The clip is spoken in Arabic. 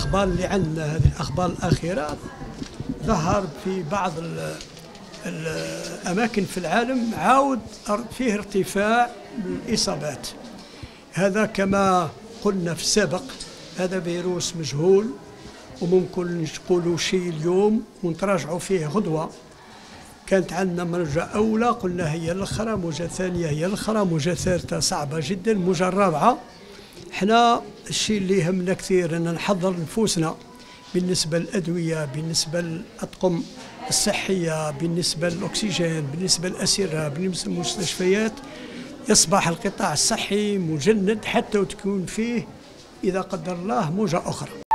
الأخبار اللي عندنا هذه الأخبار الأخيرة ظهر في بعض ال- الأماكن في العالم عاود فيه ارتفاع الإصابات. هذا كما قلنا في السابق هذا فيروس مجهول وممكن نقولوا شيء اليوم ونتراجعوا فيه غدوة. كانت عندنا مرجع أولى قلنا هي الأخرى موجة ثانية هي الأخرى موجة ثالثة صعبة جدا موجة رابعة. إحنا الشيء اللي يهمنا كثير أن نحضر نفوسنا بالنسبة للأدوية بالنسبة للأطقم الصحية بالنسبة للأكسجين بالنسبة للأسرة بالنسبة للمستشفيات يصبح القطاع الصحي مجند حتى وتكون فيه إذا قدر الله موجة أخرى.